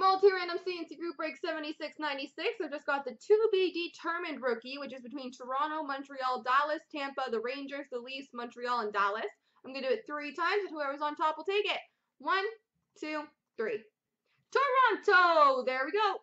multi-random CNC group break 7696. I've just got the to be determined rookie, which is between Toronto, Montreal, Dallas, Tampa, the Rangers, the Leafs, Montreal, and Dallas. I'm going to do it three times, and whoever's on top will take it. One, two, three. Toronto! There we go.